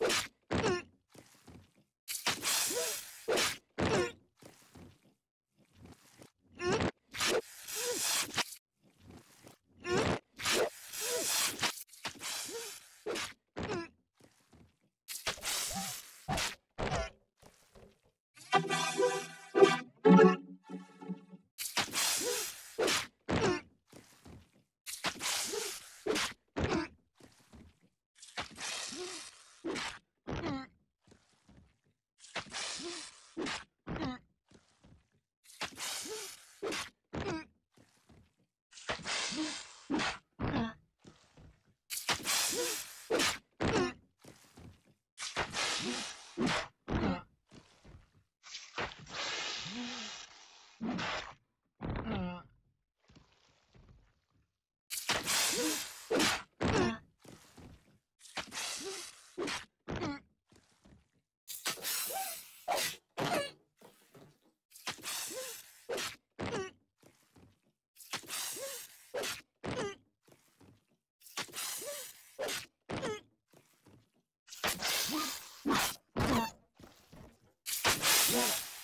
Bye. Yeah.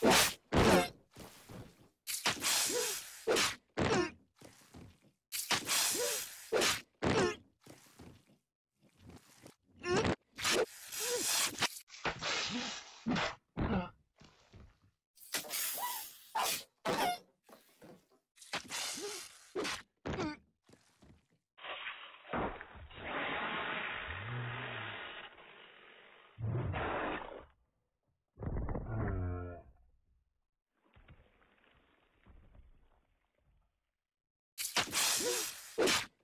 You Yeah.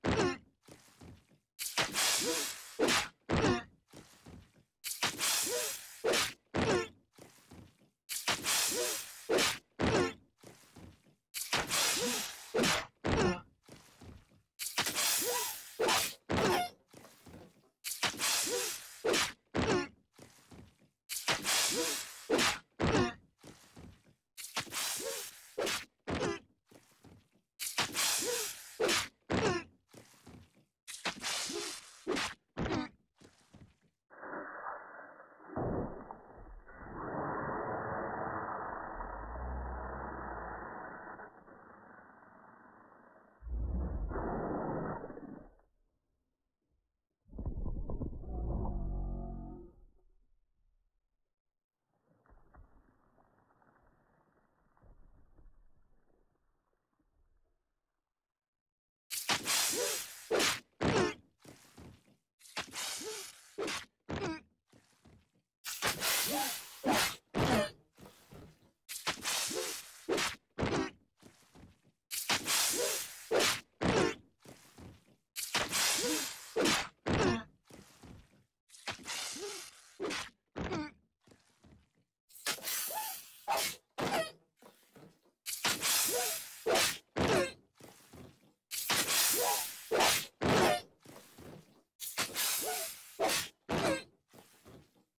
Yeah.